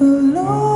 alone.